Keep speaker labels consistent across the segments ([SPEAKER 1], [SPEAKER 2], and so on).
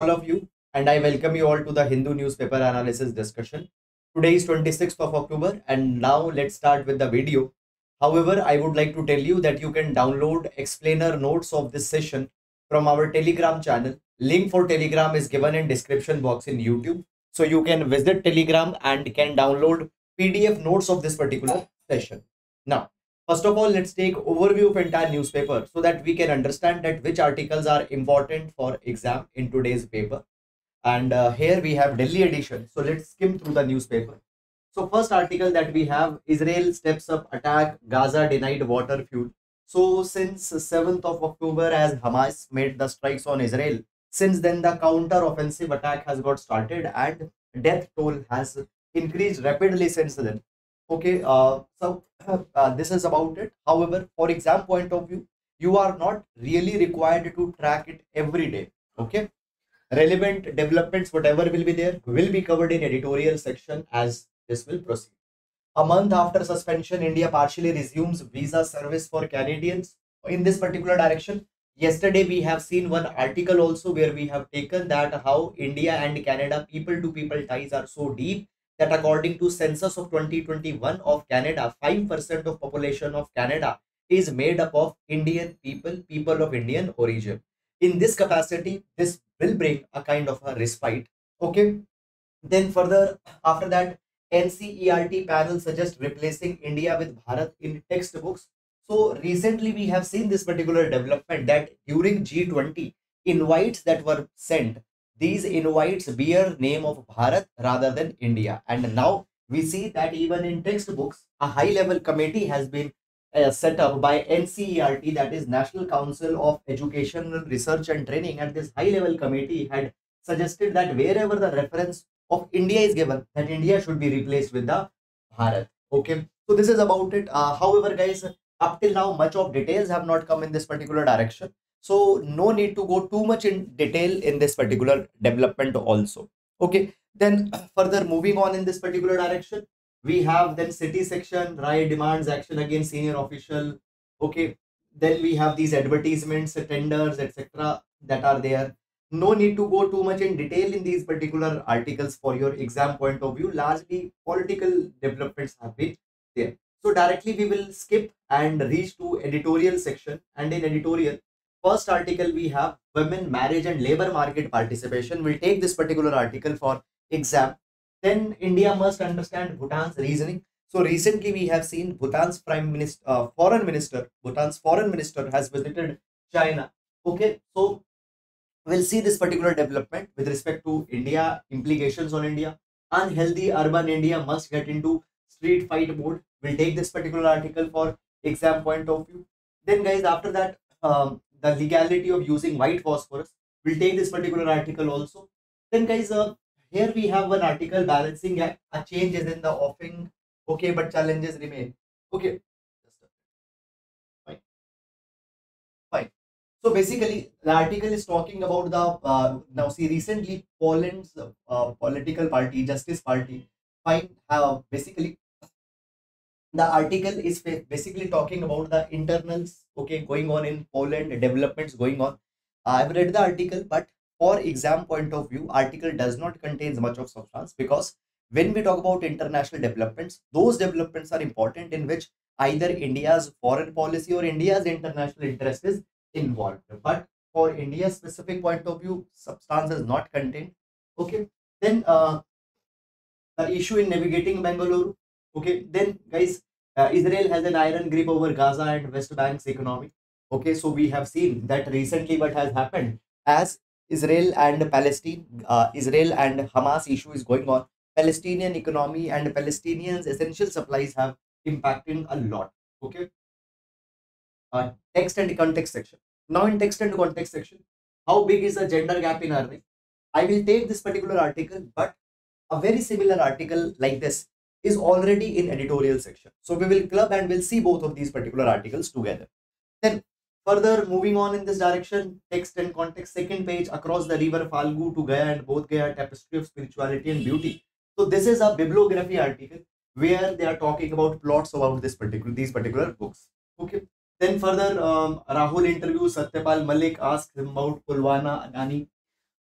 [SPEAKER 1] all of you and I welcome you all to the Hindu newspaper analysis discussion. Today is 26th of October and now let's start with the video. However, I would like to tell you that you can download explainer notes of this session from our Telegram channel. Link for Telegram is given in description box in YouTube. So you can visit Telegram and can download PDF notes of this particular session. Now, first of all, let's take overview of entire newspaper so that we can understand that which articles are important for exam in today's paper and uh, here we have Delhi edition. So let's skim through the newspaper. So first article that we have Israel steps up attack Gaza denied water fuel. So since 7th of October as Hamas made the strikes on Israel, since then the counter offensive attack has got started and death toll has increased rapidly since then. Okay, uh, so uh, this is about it. However, for exam point of view, you are not really required to track it every day. Okay, relevant developments whatever will be there will be covered in editorial section as this will proceed a month after suspension india partially resumes visa service for canadians in this particular direction yesterday we have seen one article also where we have taken that how india and canada people to people ties are so deep that according to census of 2021 of canada 5% of population of canada is made up of indian people people of indian origin. In this capacity this will bring a kind of a respite. Okay? Then further after that ncert panel suggests replacing india with bharat in textbooks. So recently we have seen this particular development that during g20 invites that were sent these invites bear name of bharat rather than india and now we see that even in textbooks a high level committee has been uh, set up by NCERT, that is National Council of Educational Research and Training, and this high level committee had suggested that wherever the reference of India is given, that India should be replaced with the Bharat. Okay, so this is about it. Uh, however, guys, up till now, much of details have not come in this particular direction. So no need to go too much in detail in this particular development also. Okay, then further moving on in this particular direction, we have then city section right, demands action against senior official. Okay then we have these advertisements tenders etc that are there. No need to go too much in detail in these particular articles for your exam point of view. Largely political developments have been there. So directly we will skip and reach to editorial section. And in editorial first article we have women marriage and labor market participation we'll take this particular article for exam then India must understand Bhutan's reasoning. So recently we have seen Bhutan's prime minister, uh, foreign minister, Bhutan's foreign minister has visited China. Okay, so we'll see this particular development with respect to India, implications on India. Unhealthy urban India must get into street fight mode. We'll take this particular article for exam point of view. Then guys, after that, um, the legality of using white phosphorus. We'll take this particular article also. Then guys, uh, here we have one article balancing act. A change is in the offing. Okay, but challenges remain. Okay. Fine. Fine. So basically, the article is talking about the uh, now see recently Poland's uh, political party, Justice Party, fine. Uh, basically, the article is basically talking about the internals. Okay, going on in Poland, developments going on. I've read the article, but for exam point of view article does not contain much of substance because when we talk about international developments those developments are important in which either india's foreign policy or india's international interest is involved. But for india's specific point of view substance is not contained. Okay then uh, the issue in navigating bangalore okay then guys uh, israel has an iron grip over gaza and west bank's economy okay so we have seen that recently what has happened as Israel and Palestine, uh, Israel and Hamas issue is going on. Palestinian economy and Palestinians essential supplies have impacting a lot. Okay. Uh, text and context section. Now in text and context section, how big is the gender gap in earning? I will take this particular article, but a very similar article like this is already in editorial section. So we will club and we'll see both of these particular articles together. Then Further, moving on in this direction, text and context, second page, across the river Falgu to Gaya and Bodh Gaya, tapestry of spirituality and beauty. So this is a bibliography article where they are talking about plots about this particular these particular books. Okay. Then further, um, Rahul interviews Satyapal Malik, asks him about Pulwama Adani.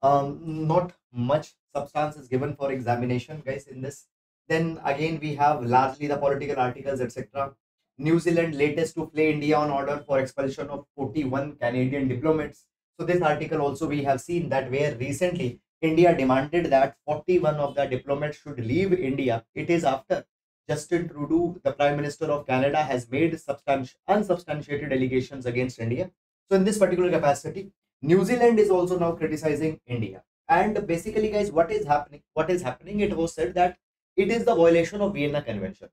[SPEAKER 1] um, not much substance is given for examination guys in this then again we have largely the political articles etc new zealand latest to play india on order for expulsion of 41 canadian diplomats so this article also we have seen that where recently india demanded that 41 of the diplomats should leave india it is after justin trudeau the prime minister of canada has made substanti- unsubstantiated allegations against india so in this particular capacity New Zealand is also now criticizing India. And basically, guys, what is happening? What is happening? It was said that it is the violation of Vienna Convention.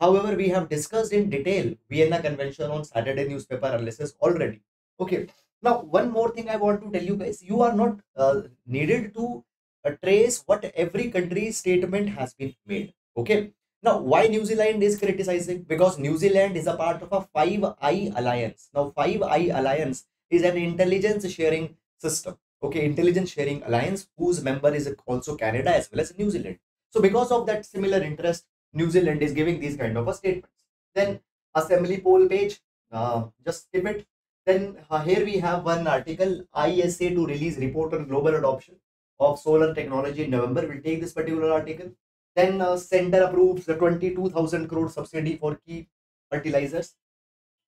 [SPEAKER 1] However, we have discussed in detail Vienna Convention on Saturday newspaper analysis already. Okay. Now, one more thing I want to tell you guys: you are not uh, needed to uh, trace what every country's statement has been made. Okay. Now, why New Zealand is criticizing? Because New Zealand is a part of a Five Eye Alliance. Now, Five Eye Alliance is an intelligence sharing system. Okay, intelligence sharing alliance whose member is also Canada as well as New Zealand. So because of that similar interest, New Zealand is giving these kind of a statements. Then assembly poll page, uh, just skip it. Then uh, here we have one article, ISA to release report on global adoption of solar technology in November. We'll take this particular article. Then uh, center approves the 22,000 crore subsidy for key fertilizers.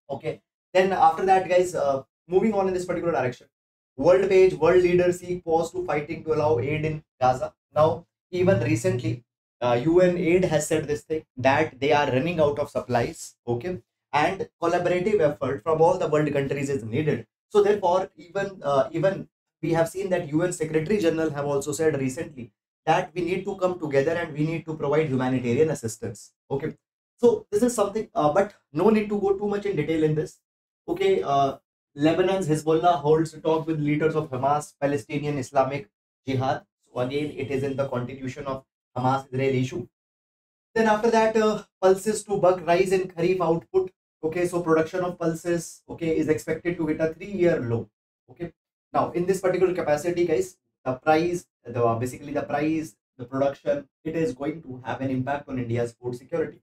[SPEAKER 1] Okay. Then after that, guys, uh, moving on in this particular direction. World page, world leaders seek pause to fighting to allow aid in Gaza. Now, even recently, uh, UN aid has said this thing that they are running out of supplies. Okay, and collaborative effort from all the world countries is needed. So therefore, even uh, even we have seen that UN Secretary General have also said recently that we need to come together and we need to provide humanitarian assistance. Okay, so this is something, uh, but no need to go too much in detail in this. Okay, uh, Lebanon's Hezbollah holds a talk with leaders of Hamas, Palestinian Islamic Jihad. So again, it is in the continuation of Hamas-Israel issue. Then after that, uh, pulses to buck rise in Kharif output. Okay, so production of pulses, okay, is expected to hit a three-year low. Okay, now in this particular capacity, guys, the price, the basically the price, the production, it is going to have an impact on India's food security.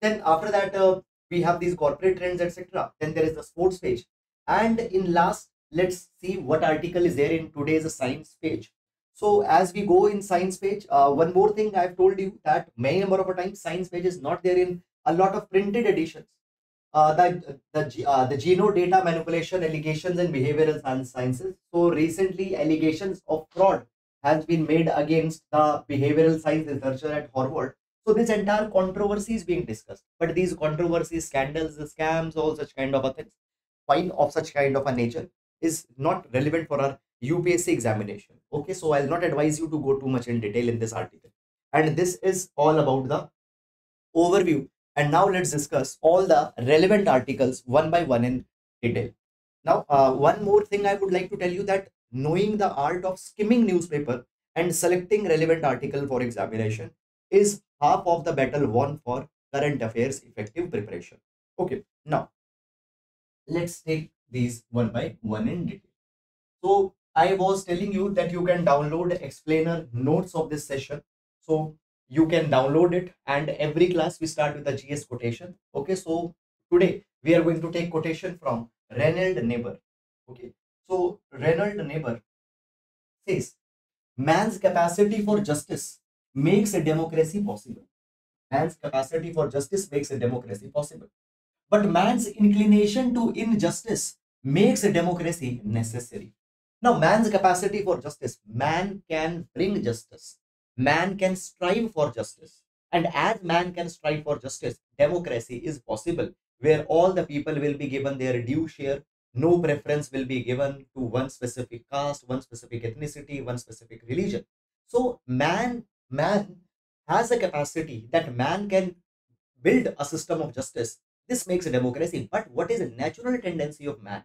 [SPEAKER 1] Then after that, uh, we have these corporate trends, etc. Then there is the sports page and in last let's see what article is there in today's science page so as we go in science page uh, one more thing i've told you that many number of times science page is not there in a lot of printed editions. Uh, the the uh, the Gino data manipulation allegations and behavioral sciences. So recently allegations of fraud has been made against the behavioral science researcher at harvard. So this entire controversy is being discussed. But these controversies scandals scams all such kind of things fine of such kind of a nature is not relevant for our UPSC examination. Okay, so I'll not advise you to go too much in detail in this article. And this is all about the overview. And now let's discuss all the relevant articles one by one in detail. Now, uh, one more thing I would like to tell you that knowing the art of skimming newspaper and selecting relevant article for examination is half of the battle won for current affairs effective preparation. Okay, now let's take these one by one in detail. So I was telling you that you can download explainer notes of this session. So you can download it and every class we start with a GS quotation. Okay, so today we are going to take quotation from Reinhold Niebuhr. Okay, so Reinhold Niebuhr says, man's capacity for justice makes a democracy possible. Man's capacity for justice makes a democracy possible. But man's inclination to injustice makes a democracy necessary. Now, man's capacity for justice, man can bring justice, man can strive for justice. And as man can strive for justice, democracy is possible, where all the people will be given their due share. No preference will be given to one specific caste, one specific ethnicity, one specific religion. So, man, man has a capacity that man can build a system of justice this makes a democracy. But what is the natural tendency of man?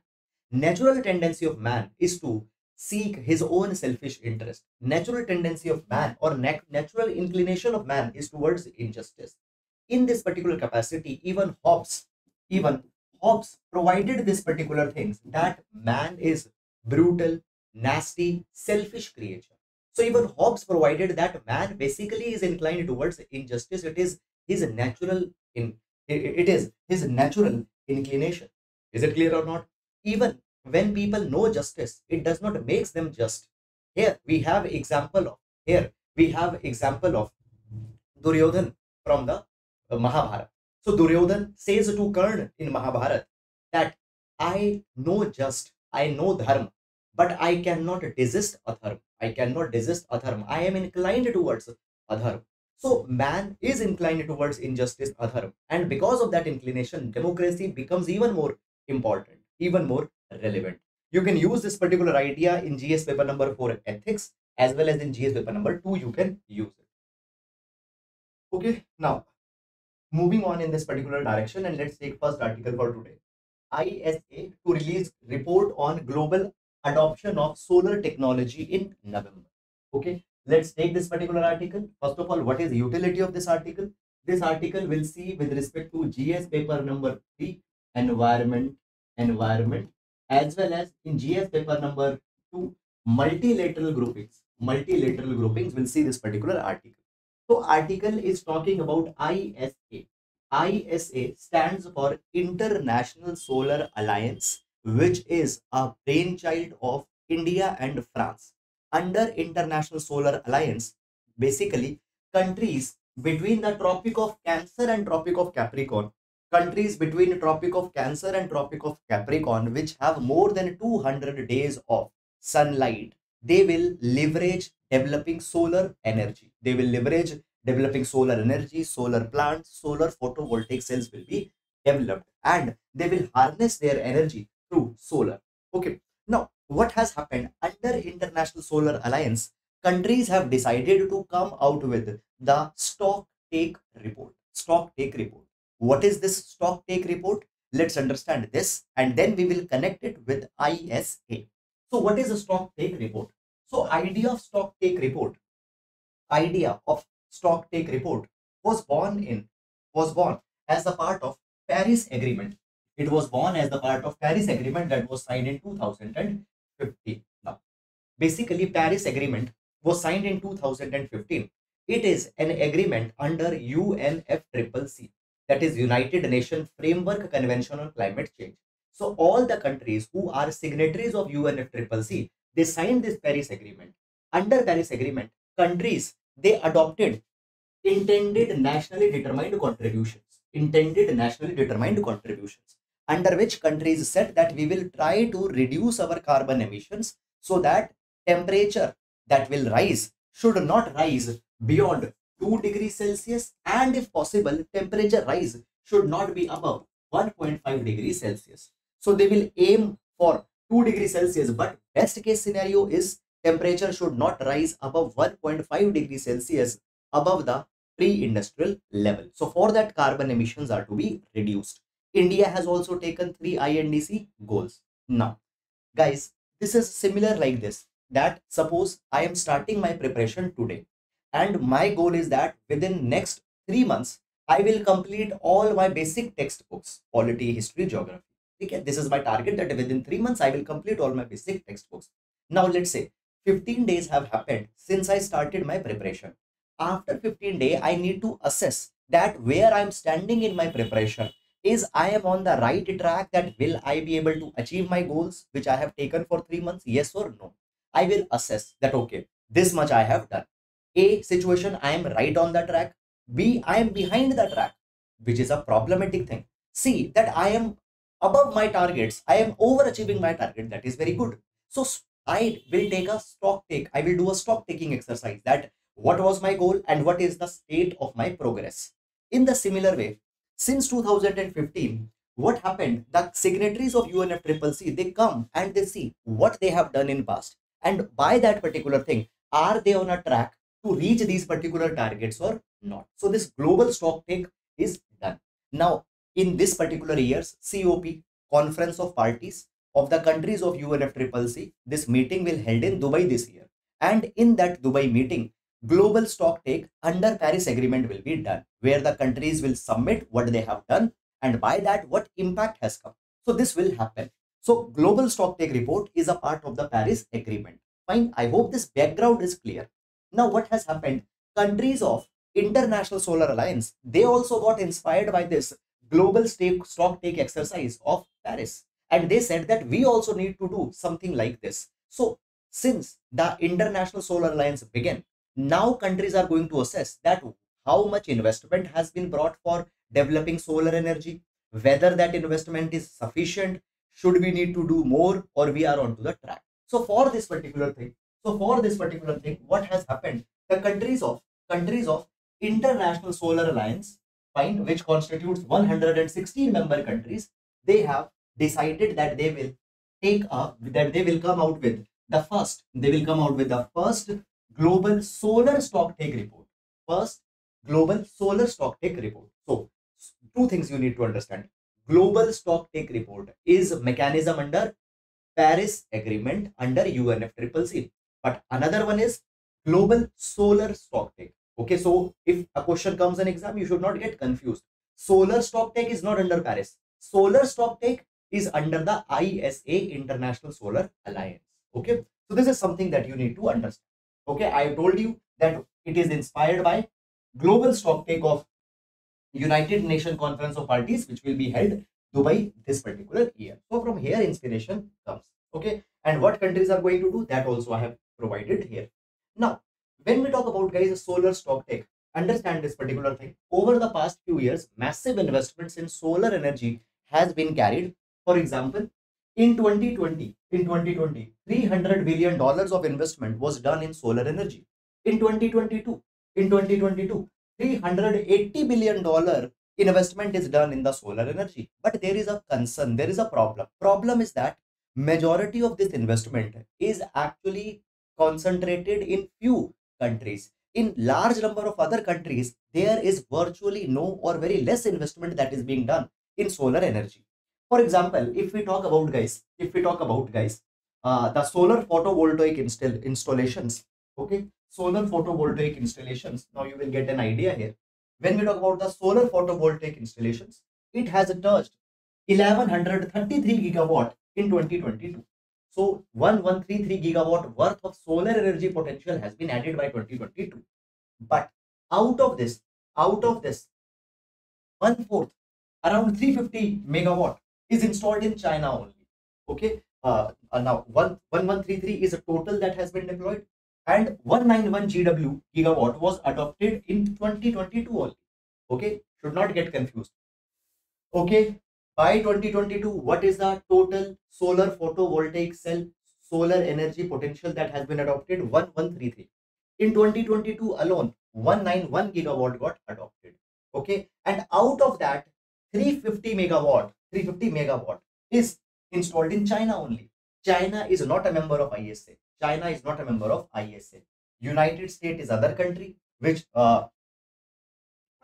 [SPEAKER 1] Natural tendency of man is to seek his own selfish interest. Natural tendency of man or nat natural inclination of man is towards injustice. In this particular capacity, even Hobbes, even Hobbes provided this particular things that man is brutal, nasty, selfish creature. So even Hobbes provided that man basically is inclined towards injustice. It is his natural in it is his natural inclination. Is it clear or not? Even when people know justice, it does not makes them just. here we have example of here we have example of Duryodhan from the uh, Mahabharata. So Duryodhan says to Karna in Mahabharata that I know just, I know dharma, but I cannot desist adharma. I cannot desist adharma. I am inclined towards adharma. So man is inclined towards injustice, adharma. And because of that inclination, democracy becomes even more important, even more relevant. You can use this particular idea in GS paper number 4 ethics as well as in GS paper number 2 you can use it. Okay, now moving on in this particular direction and let's take first article for today. ISA to release report on global adoption of solar technology in November. Okay, let's take this particular article. First of all, what is the utility of this article? This article will see with respect to GS paper number 3, environment, environment, as well as in GS paper number 2, multilateral groupings. Multilateral groupings will see this particular article. So article is talking about ISA. ISA stands for International Solar Alliance, which is a brainchild of India and France. Under International Solar Alliance, basically countries between the Tropic of Cancer and Tropic of Capricorn, countries between Tropic of Cancer and Tropic of Capricorn, which have more than 200 days of sunlight, they will leverage developing solar energy. They will leverage developing solar energy, solar plants, solar photovoltaic cells will be developed and they will harness their energy through solar. Okay. Now, what has happened under International Solar Alliance, countries have decided to come out with the stock take report. Stock take report. What is this stock take report? Let's understand this and then we will connect it with ISA. So what is a stock take report? So idea of stock take report, idea of stock take report was born in was born as a part of Paris Agreement. It was born as the part of Paris Agreement that was signed in 2015. Now, basically, Paris Agreement was signed in 2015. It is an agreement under UNFCCC, that is United Nations Framework Convention on Climate Change. So all the countries who are signatories of UNFCCC, they signed this Paris Agreement. Under Paris Agreement, countries they adopted intended nationally determined contributions. Intended nationally determined contributions, under which countries said that we will try to reduce our carbon emissions so that temperature that will rise should not rise beyond 2 degrees Celsius and if possible temperature rise should not be above 1.5 degrees Celsius. So they will aim for 2 degrees Celsius but best case scenario is temperature should not rise above 1.5 degrees Celsius above the pre-industrial level. So for that carbon emissions are to be reduced. India has also taken three INDC goals. Now, guys, this is similar like this that suppose I am starting my preparation today and my goal is that within next three months, I will complete all my basic textbooks, polity, history, geography. Okay, this is my target that within three months, I will complete all my basic textbooks. Now, let's say 15 days have happened since I started my preparation. After 15 day, I need to assess that where I'm standing in my preparation is I am on the right track that will I be able to achieve my goals which I have taken for three months yes or no I will assess that okay this much I have done A situation I am right on the track B I am behind the track which is a problematic thing C that I am above my targets I am overachieving my target that is very good so I will take a stock take. I will do a stock taking exercise that what was my goal and what is the state of my progress. In the similar way, since 2015, what happened? The signatories of UNFCCC, they come and they see what they have done in past. And by that particular thing, are they on a track to reach these particular targets or not? So this global stock take is done. Now, in this particular year's COP, Conference of Parties, of the countries of UNFCCC. This meeting will held in Dubai this year. And in that Dubai meeting, global stock take under Paris Agreement will be done, where the countries will submit what they have done and by that what impact has come. So this will happen. So global stock take report is a part of the Paris Agreement. Fine. I hope this background is clear. Now what has happened? Countries of International Solar Alliance, they also got inspired by this global stake stock take exercise of Paris and they said that we also need to do something like this so since the International Solar Alliance began, now countries are going to assess that how much investment has been brought for developing solar energy, whether that investment is sufficient, should we need to do more or we are onto the track. So for this particular thing, so for this particular thing, what has happened? The countries of countries of International Solar Alliance, fine, which constitutes 116 member countries, they have decided that they will take up that they will come out with the first they will come out with the first global solar stock take report. First global solar stock take report. So two things you need to understand. Global stock take report is mechanism under paris agreement under unfccc but another one is global solar stock take okay so if a question comes in exam you should not get confused solar stock take is not under paris solar stock take is under the ISA International Solar Alliance. Okay, so this is something that you need to understand. Okay, I told you that it is inspired by global stocktake of United Nation Conference of Parties, which will be held Dubai this particular year. So from here, inspiration comes. Okay, and what countries are going to do that also I have provided here. Now, when we talk about guys solar stocktake, understand this particular thing. Over the past few years, massive investments in solar energy has been carried for example, in 2020, in 2020, 300 billion dollars of investment was done in solar energy. In 2022, in 2022, 380 billion dollar investment is done in the solar energy. But there is a concern, there is a problem. Problem is that majority of this investment is actually concentrated in few countries. In large number of other countries, there is virtually no or very less investment that is being done in solar energy for example, if we talk about guys, if we talk about guys, uh, the solar photovoltaic install installations, okay, solar photovoltaic installations. Now you will get an idea here. When we talk about the solar photovoltaic installations, it has touched 1133 gigawatt in 2022. So 1133 gigawatt worth of solar energy potential has been added by 2022. But out of this, out of this, one fourth, around 350 megawatt is installed in China only. Okay. Uh, uh, now, one, 1133 is a total that has been deployed and 191 GW gigawatt was adopted in 2022 only. Okay. Should not get confused. Okay. By 2022, what is the total solar photovoltaic cell solar energy potential that has been adopted? 1133. In 2022 alone, 191 gigawatt got adopted. Okay. And out of that, 350 megawatt 350 megawatt is installed in China only. China is not a member of ISA. China is not a member of ISA. United States is other country, which uh,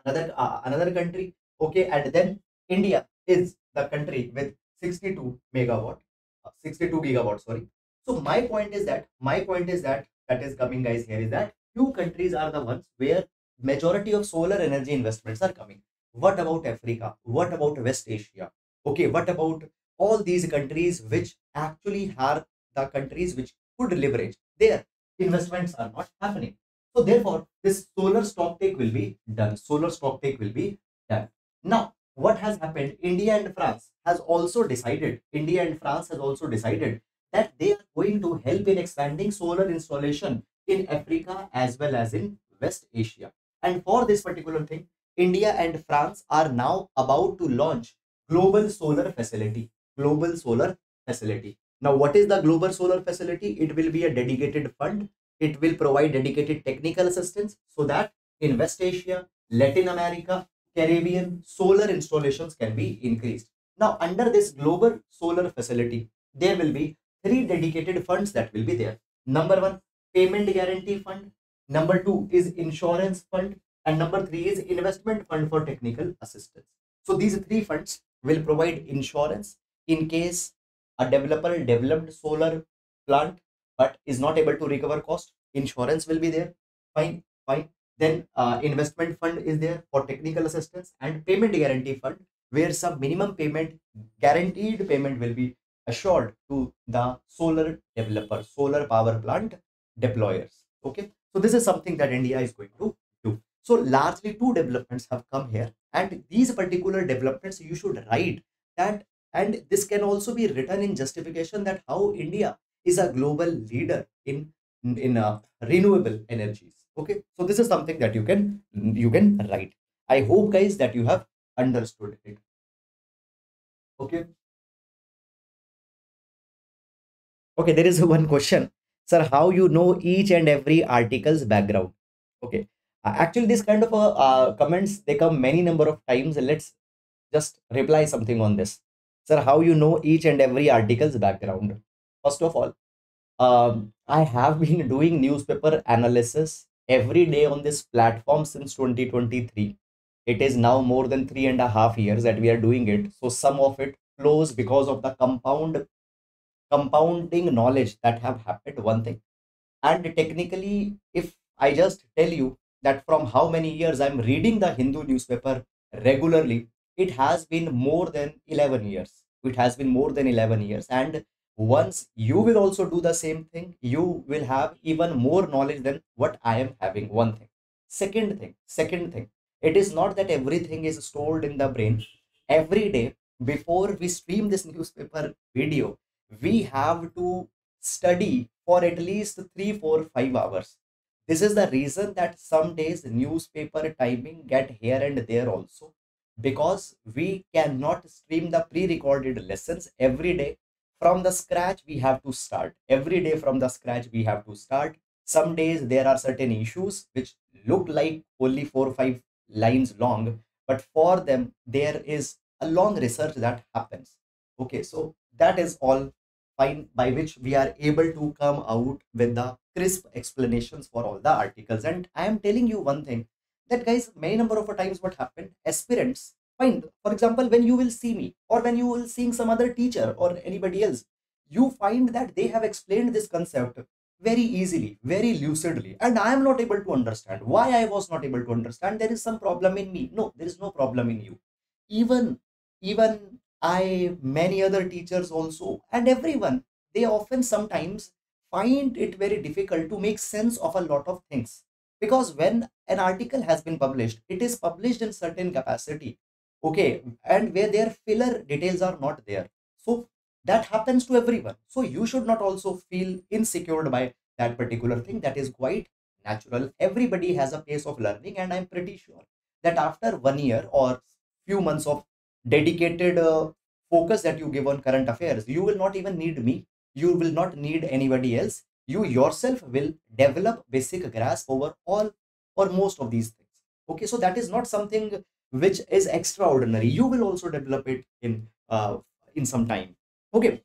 [SPEAKER 1] another uh, another country. Okay, and then India is the country with 62 megawatt, uh, 62 gigawatt. Sorry. So my point is that my point is that that is coming, guys. Here is that few countries are the ones where majority of solar energy investments are coming. What about Africa? What about West Asia? okay what about all these countries which actually are the countries which could leverage their investments are not happening so therefore this solar stock take will be done solar stock take will be done now what has happened? India and france has also decided india and france has also decided that they are going to help in expanding solar installation in africa as well as in west asia. And for this particular thing india and france are now about to launch global solar facility global solar facility. Now what is the global solar facility? It will be a dedicated fund. It will provide dedicated technical assistance so that in west asia latin america caribbean solar installations can be increased. Now under this global solar facility there will be three dedicated funds that will be there. Number one payment guarantee fund. Number two is insurance fund. And number three is investment fund for technical assistance. So these three funds will provide insurance in case a developer developed solar plant but is not able to recover cost. Insurance will be there. Fine fine then uh, investment fund is there for technical assistance and payment guarantee fund where some minimum payment guaranteed payment will be assured to the solar developer solar power plant deployers. Okay? So this is something that india is going to do. So largely two developments have come here and these particular developments you should write that and this can also be written in justification that how India is a global leader in in uh, renewable energies okay so this is something that you can you can write. I hope guys that you have understood it. Okay. Okay there is one question. Sir how you know each and every article's background? Okay uh, actually this kind of uh, uh, comments they come many number of times. Let's just reply something on this. Sir how you know each and every article's background? First of all um, i have been doing newspaper analysis every day on this platform since 2023 it is now more than three and a half years that we are doing it. So some of it flows because of the compound compounding knowledge that have happened one thing. And technically if i just tell you that from how many years i'm reading the hindu newspaper regularly it has been more than 11 years. It has been more than 11 years. And once you will also do the same thing you will have even more knowledge than what i am having one thing. Second thing second thing. It is not that everything is stored in the brain. Every day before we stream this newspaper video we have to study for at least three, four, five hours. This is the reason that some days newspaper timing get here and there also because we cannot stream the pre-recorded lessons every day from the scratch we have to start. Every day from the scratch we have to start. Some days there are certain issues which look like only four or five lines long but for them there is a long research that happens. Okay so that is all fine by which we are able to come out with the crisp explanations for all the articles. And i am telling you one thing that guys many number of times what happened aspirants fine for example when you will see me or when you will seeing some other teacher or anybody else you find that they have explained this concept very easily very lucidly. And i am not able to understand. Why i was not able to understand? There is some problem in me. No there is no problem in you. Even even I, many other teachers also, and everyone, they often sometimes find it very difficult to make sense of a lot of things. Because when an article has been published, it is published in certain capacity, okay, and where their filler details are not there. So that happens to everyone. So you should not also feel insecure by that particular thing. That is quite natural. Everybody has a pace of learning, and I'm pretty sure that after one year or few months of dedicated uh, focus that you give on current affairs you will not even need me you will not need anybody else you yourself will develop basic grasp over all or most of these things okay so that is not something which is extraordinary you will also develop it in uh, in some time okay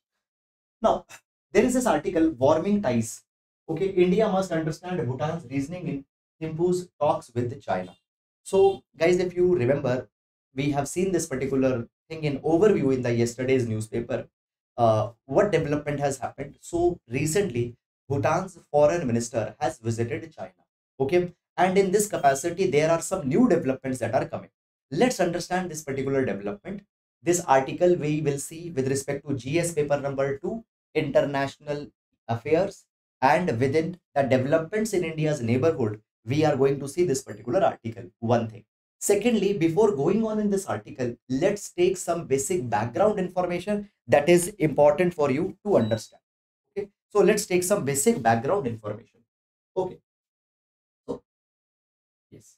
[SPEAKER 1] now there is this article warming ties okay india must understand bhutan's reasoning in Thimphu's talks with china so guys if you remember we have seen this particular thing in overview in the yesterday's newspaper. Uh, what development has happened? So recently, Bhutan's foreign minister has visited China. Okay, and in this capacity, there are some new developments that are coming. Let's understand this particular development. This article we will see with respect to GS paper number two, international affairs, and within the developments in India's neighborhood, we are going to see this particular article. One thing. Secondly, before going on in this article, let's take some basic background information that is important for you to understand. Okay, so let's take some basic background information. Okay, so yes,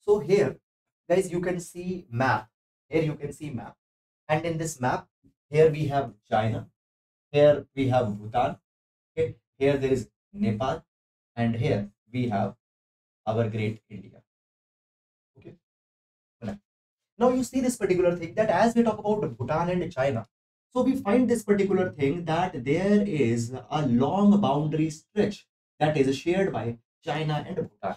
[SPEAKER 1] so here, guys, you can see map. Here you can see map, and in this map, here we have China, here we have Bhutan. Okay, here there is mm-hmm. Nepal, and here we have our great India. Okay now you see this particular thing that as we talk about Bhutan and China, so we find this particular thing that there is a long boundary stretch that is shared by China and Bhutan.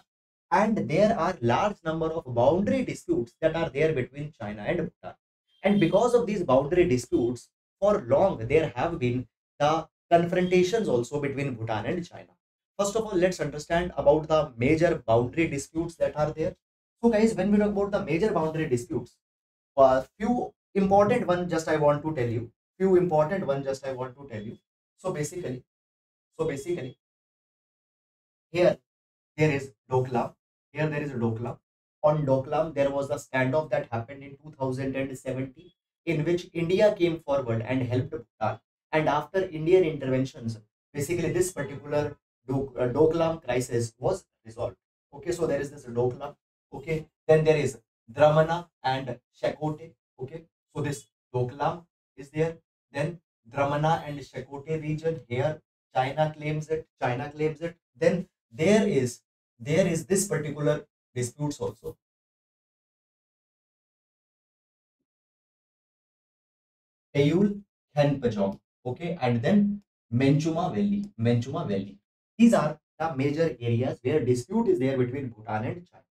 [SPEAKER 1] And there are large number of boundary disputes that are there between China and Bhutan. And because of these boundary disputes, for long there have been the confrontations also between Bhutan and China. First of all, let's understand about the major boundary disputes that are there. So guys, when we talk about the major boundary disputes, a uh, few important one just I want to tell you. Few important one just I want to tell you. So basically, so basically, here there is Doklam. Here there is Doklam. On Doklam, there was a standoff that happened in 2017 in which India came forward and helped Bhutan. And after Indian interventions, basically this particular uh, Doklam crisis was resolved. Okay, so there is this Doklam. Okay, then there is Dramana and Shakote. Okay, so this Doklam is there. Then Dramana and Shakote region here, China claims it. China claims it. Then there is there is this particular disputes also. Tayul Khenpajong. Okay, and then Menchuma Valley. Menchuma Valley. These are the major areas where dispute is there between Bhutan and China.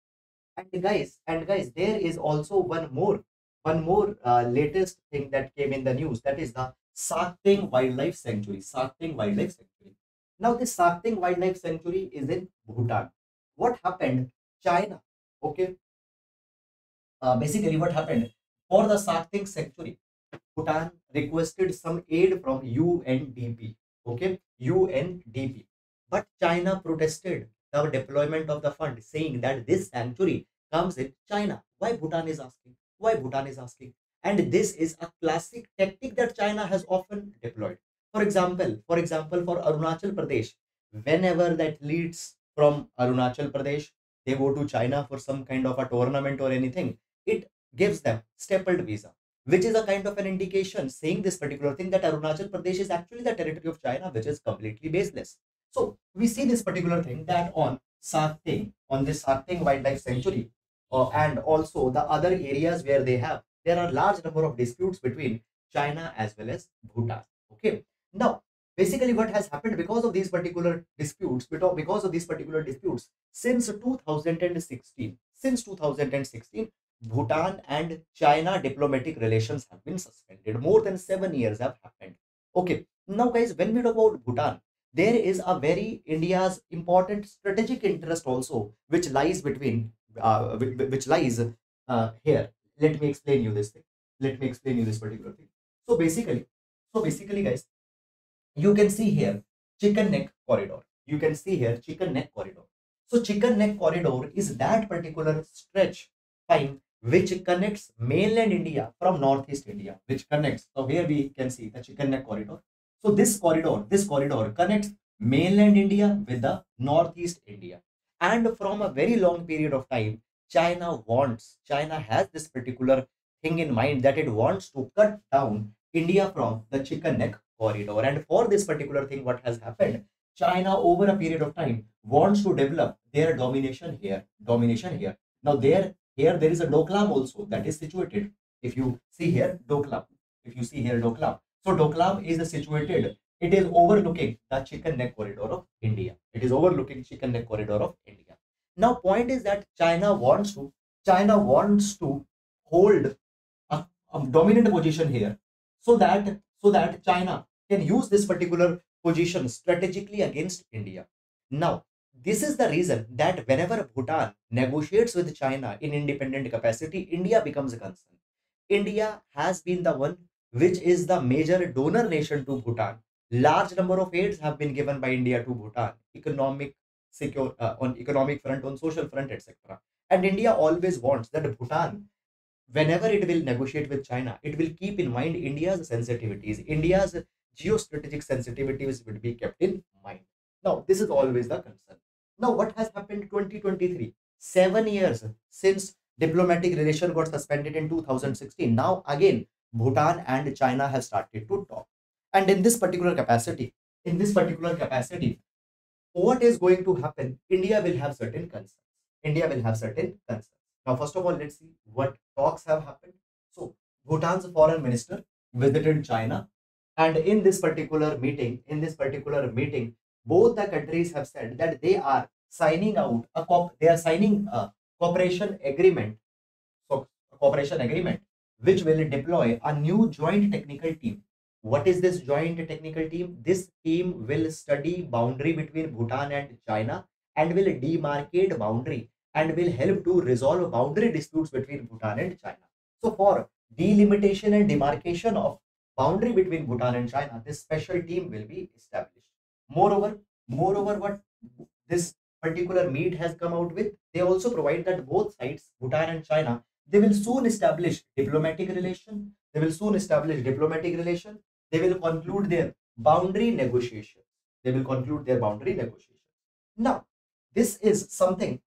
[SPEAKER 1] And guys, and guys, there is also one more, one more uh, latest thing that came in the news. That is the Sakteng Wildlife Sanctuary. Sakteng Wildlife Sanctuary. Now, this Sakteng Wildlife Sanctuary is in Bhutan. What happened? China. Okay. Uh, basically, what happened for the Sakteng Sanctuary? Bhutan requested some aid from UNDP. Okay, UNDP. But China protested the deployment of the fund, saying that this sanctuary comes in China. Why Bhutan is asking? Why Bhutan is asking? And this is a classic tactic that China has often deployed. For example, for example, for Arunachal Pradesh, whenever that leads from Arunachal Pradesh, they go to China for some kind of a tournament or anything, it gives them stapled visa, which is a kind of an indication saying this particular thing that Arunachal Pradesh is actually the territory of China, which is completely baseless. So we see this particular thing that on Sakteng, on this Sakteng Wildlife Sanctuary, uh, and also the other areas where they have, there are large number of disputes between China as well as Bhutan. Okay. Now, basically what has happened because of these particular disputes, because of these particular disputes, since 2016, since 2016, Bhutan and China diplomatic relations have been suspended. More than seven years have happened. Okay. Now, guys, when we talk about Bhutan, there is a very India's important strategic interest also, which lies between, uh, which lies uh, here. Let me explain you this thing. Let me explain you this particular thing. So basically, so basically, guys, you can see here chicken neck corridor. You can see here chicken neck corridor. So chicken neck corridor is that particular stretch time which connects mainland India from northeast India, which connects. So here we can see the chicken neck corridor so this corridor, this corridor connects mainland India with the northeast India. And from a very long period of time, China wants, China has this particular thing in mind that it wants to cut down India from the chicken neck corridor. And for this particular thing, what has happened? China over a period of time wants to develop their domination here, domination here. Now there, here there is a Doklam also that is situated. If you see here, Doklam, if you see here Doklam, so Doklam is situated, it is overlooking the chicken neck corridor of India. It is overlooking chicken neck corridor of India. Now point is that China wants to, China wants to hold a, a dominant position here so that, so that China can use this particular position strategically against India. Now, this is the reason that whenever Bhutan negotiates with China in independent capacity, India becomes a concern. India has been the one which is the major donor nation to Bhutan. Large number of aids have been given by India to Bhutan, economic, secure uh, on economic front, on social front, etc. And India always wants that Bhutan, whenever it will negotiate with China, it will keep in mind India's sensitivities, India's geostrategic sensitivities would be kept in mind. Now, this is always the concern. Now, what has happened 2023? Seven years since diplomatic relation got suspended in 2016. Now, again, Bhutan and China have started to talk. And in this particular capacity, in this particular capacity, what is going to happen? India will have certain concerns. India will have certain concerns. Now, first of all, let's see what talks have happened. So, Bhutan's foreign minister visited China, and in this particular meeting, in this particular meeting, both the countries have said that they are signing out a cop. They are signing a cooperation agreement. So, cooperation agreement which will deploy a new joint technical team. What is this joint technical team? This team will study boundary between Bhutan and China and will demarcate boundary and will help to resolve boundary disputes between Bhutan and China. So for delimitation and demarcation of boundary between Bhutan and China, this special team will be established. Moreover, moreover, what this particular meet has come out with, they also provide that both sides, Bhutan and China, they will soon establish diplomatic relation. They will soon establish diplomatic relation. They will conclude their boundary negotiations. they will conclude their boundary negotiation. Now, this is something,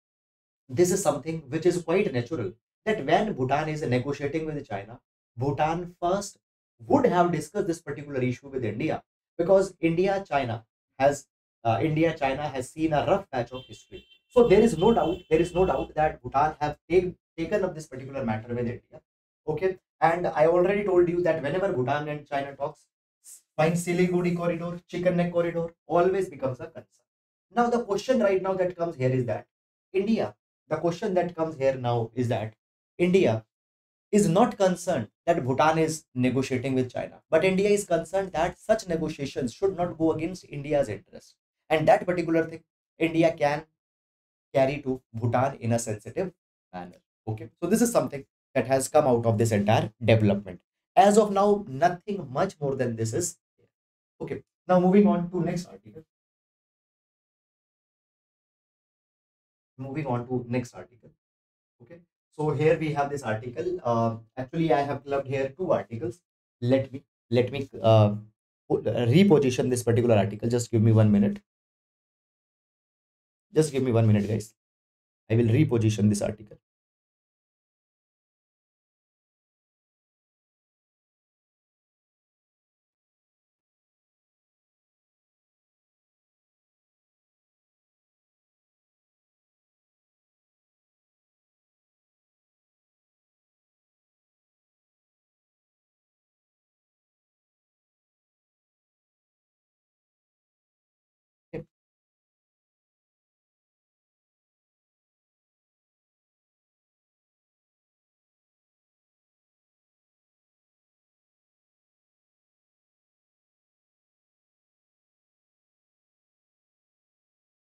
[SPEAKER 1] this is something which is quite natural that when Bhutan is negotiating with China, Bhutan first would have discussed this particular issue with India because India China has uh, India China has seen a rough patch of history. So there is no doubt there is no doubt that Bhutan have take, taken up this particular matter with India. Okay, and I already told you that whenever Bhutan and China talks, fine Siliguri corridor, Chicken Neck corridor always becomes a concern. Now the question right now that comes here is that India. The question that comes here now is that India is not concerned that Bhutan is negotiating with China, but India is concerned that such negotiations should not go against India's interest. And that particular thing India can carry to Bhutan in a sensitive manner. Okay, so this is something that has come out of this entire development. As of now, nothing much more than this is. Okay, now moving on to next article. Moving on to next article. Okay, so here we have this article. Uh, actually i have clubbed here two articles. Let me let me uh, reposition this particular article. Just give me one minute. Just give me one minute guys. I will reposition this article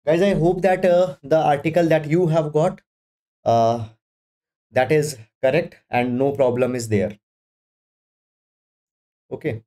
[SPEAKER 1] guys i hope that uh, the article that you have got uh, that is correct and no problem is there. Okay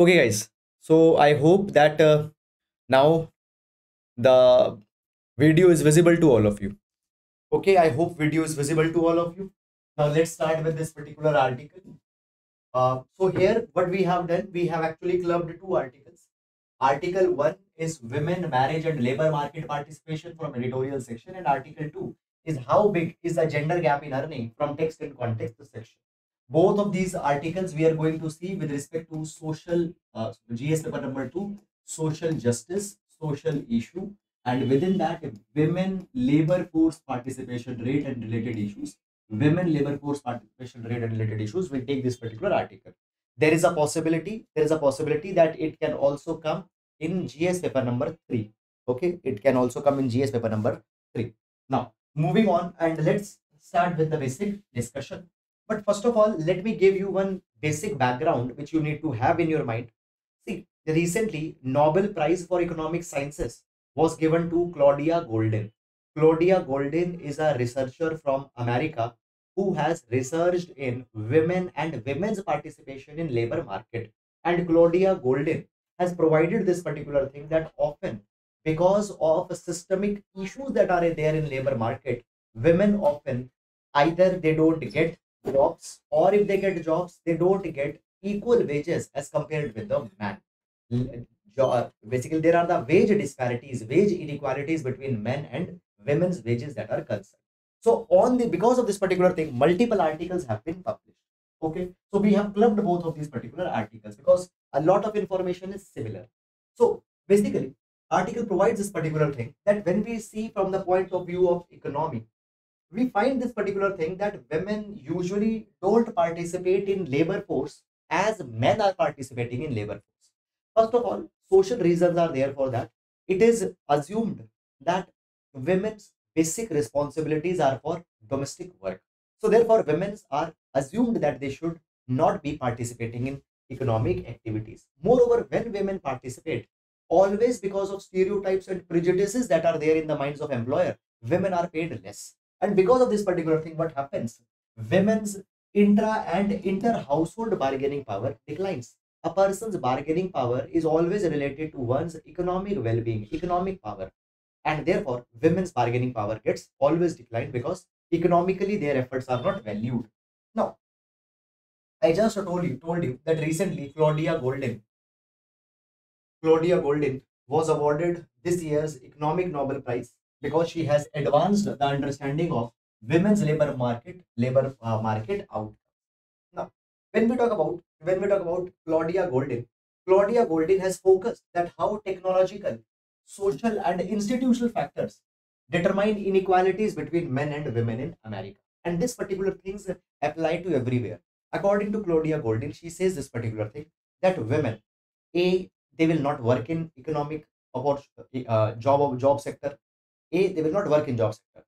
[SPEAKER 1] okay guys. So i hope that uh, now the video is visible to all of you. Okay i hope video is visible to all of you. Now let's start with this particular article. Uh, so here what we have done we have actually clubbed two articles. Article 1 is women marriage and labor market participation from editorial section and article 2 is how big is the gender gap in earning from text and context section both of these articles we are going to see with respect to social uh, gs paper number 2 social justice social issue and within that women labor force participation rate and related issues. Women labor force participation rate and related issues will take this particular article. There is a possibility there is a possibility that it can also come in gs paper number 3 okay it can also come in gs paper number 3 now moving on and let's start with the basic discussion but first of all, let me give you one basic background which you need to have in your mind. See, recently, Nobel Prize for Economic Sciences was given to Claudia Goldin. Claudia Goldin is a researcher from America who has researched in women and women's participation in labor market. And Claudia Goldin has provided this particular thing that often because of systemic issues that are there in labor market, women often either they don't get jobs or if they get jobs they don't get equal wages as compared with the man. Uh, basically there are the wage disparities wage inequalities between men and women's wages that are concerned. So on the because of this particular thing multiple articles have been published. Okay? So we have clubbed both of these particular articles because a lot of information is similar. So basically article provides this particular thing that when we see from the point of view of economy we find this particular thing that women usually don't participate in labor force as men are participating in labor force. First of all, social reasons are there for that. It is assumed that women's basic responsibilities are for domestic work. So therefore, women are assumed that they should not be participating in economic activities. Moreover, when women participate, always because of stereotypes and prejudices that are there in the minds of employer, women are paid less. And because of this particular thing, what happens? Women's intra and inter household bargaining power declines. A person's bargaining power is always related to one's economic well being, economic power. And therefore, women's bargaining power gets always declined because economically their efforts are not valued. Now, I just told you told you that recently Claudia Goldin, Claudia Goldin was awarded this year's Economic Nobel Prize because she has advanced the understanding of women's labor market labor uh, market outcomes. Now, when we talk about when we talk about Claudia Goldin, Claudia Goldin has focused that how technological, social, and institutional factors determine inequalities between men and women in America. And this particular things apply to everywhere. According to Claudia Goldin, she says this particular thing that women, A, they will not work in economic or uh, job job sector. A, they will not work in job sector.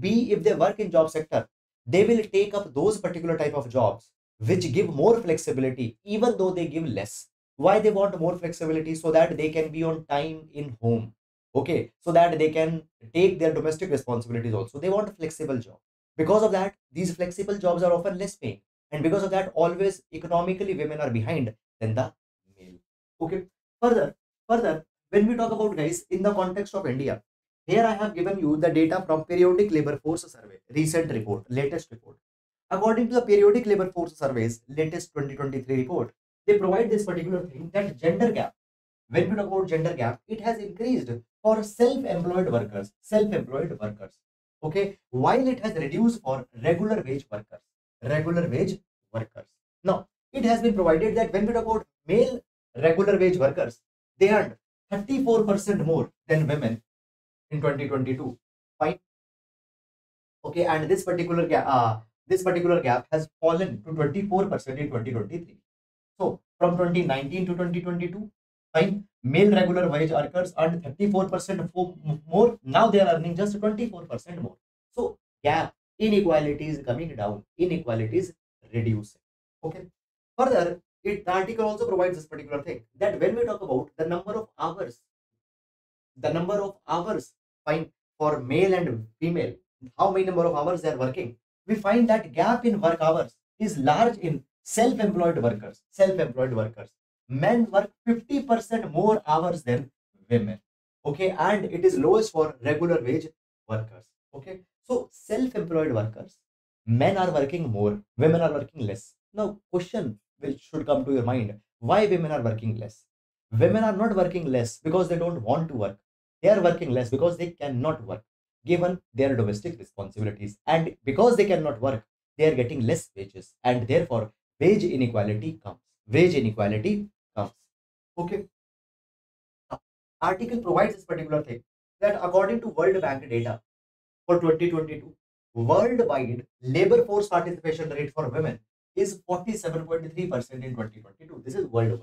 [SPEAKER 1] B, if they work in job sector, they will take up those particular type of jobs which give more flexibility, even though they give less. Why they want more flexibility? So that they can be on time in home. Okay, so that they can take their domestic responsibilities also. They want a flexible job. Because of that, these flexible jobs are often less paying and because of that always economically women are behind than the male okay further further when we talk about guys in the context of india here i have given you the data from periodic labor force survey recent report latest report. According to the periodic labor force surveys latest 2023 report they provide this particular thing that gender gap. When we talk about gender gap it has increased for self-employed workers self-employed workers. Okay? While it has reduced for regular wage workers regular wage workers. Now, it has been provided that when we talk about male regular wage workers, they earned 34% more than women in 2022. Fine. Okay, and this particular gap, uh, this particular gap has fallen to 24% in 2023. So, from 2019 to 2022, fine, male regular wage workers earned 34% more. Now they are earning just 24% more. So, gap inequality is coming down, inequality is reducing. Okay. Further, it, the article also provides this particular thing that when we talk about the number of hours, the number of hours fine for male and female, how many number of hours they are working, we find that gap in work hours is large in self-employed workers. Self-employed workers. Men work 50% more hours than women. Okay, and it is lowest for regular wage workers. Okay, so self-employed workers, men are working more, women are working less. Now, question which should come to your mind: Why women are working less? Women are not working less because they don't want to work. They are working less because they cannot work, given their domestic responsibilities, and because they cannot work, they are getting less wages, and therefore wage inequality comes. Wage inequality comes. Okay. Article provides this particular thing that according to World Bank data, for 2022, worldwide labor force participation rate for women is 47.3% in 2022. This is worldwide.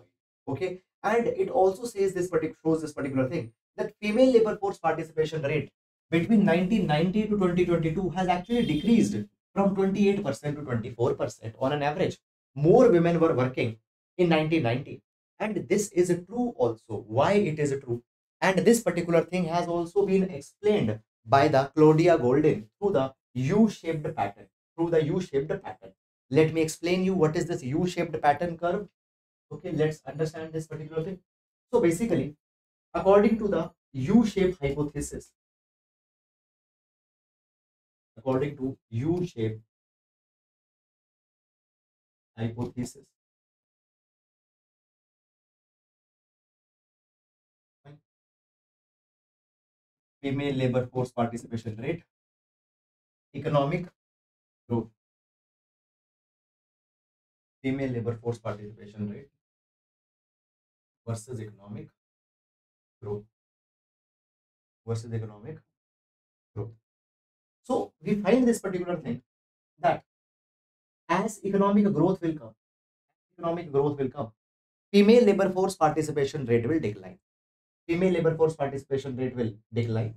[SPEAKER 1] Okay. And it also says this particular shows this particular thing that female labor force participation rate between 1990 to 2022 has actually decreased from 28% to 24% on an average. More women were working in 1990. And this is true also. Why it is true? And this particular thing has also been explained by the Claudia Goldin through the U-shaped pattern. Through the U-shaped pattern. Let me explain you what is this U-shaped pattern curve. Okay, let's understand this particular thing. So basically, according to the U-shaped hypothesis, according to U-shaped hypothesis, female labor force participation rate, economic growth, female labor force participation rate versus economic growth versus economic growth. So we find this particular thing that as economic growth will come, economic growth will come, female labor force participation rate will decline. Female labor force participation rate will decline.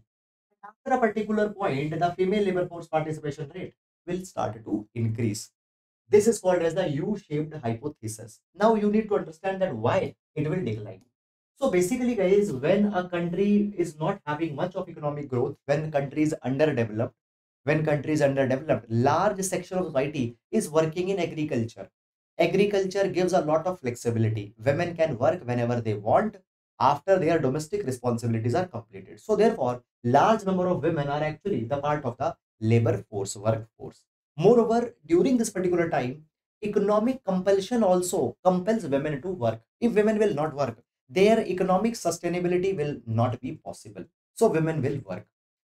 [SPEAKER 1] After a particular point, the female labor force participation rate will start to increase. This is called as the U-shaped hypothesis. Now you need to understand that why it will decline. So basically guys, when a country is not having much of economic growth, when country is underdeveloped, when country is underdeveloped, large section of society is working in agriculture. Agriculture gives a lot of flexibility. Women can work whenever they want after their domestic responsibilities are completed. So therefore, large number of women are actually the part of the labor force, workforce. Moreover, during this particular time, economic compulsion also compels women to work. If women will not work, their economic sustainability will not be possible. So women will work.